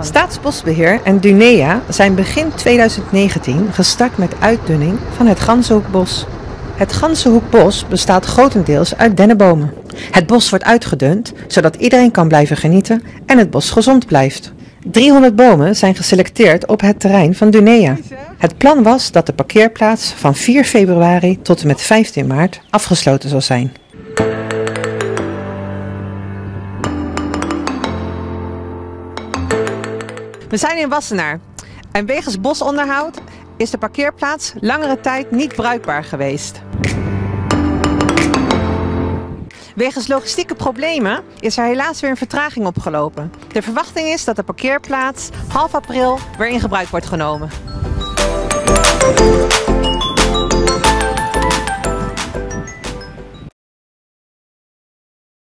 Staatsbosbeheer en Dunea zijn begin 2019 gestart met uitdunning van het Ganzenhoekbos. Het Ganzenhoekbos bestaat grotendeels uit dennenbomen. Het bos wordt uitgedund zodat iedereen kan blijven genieten en het bos gezond blijft. 300 bomen zijn geselecteerd op het terrein van Dunea. Het plan was dat de parkeerplaats van 4 februari tot en met 15 maart afgesloten zal zijn. We zijn in Wassenaar en wegens bosonderhoud is de parkeerplaats langere tijd niet bruikbaar geweest. Wegens logistieke problemen is er helaas weer een vertraging opgelopen. De verwachting is dat de parkeerplaats half april weer in gebruik wordt genomen.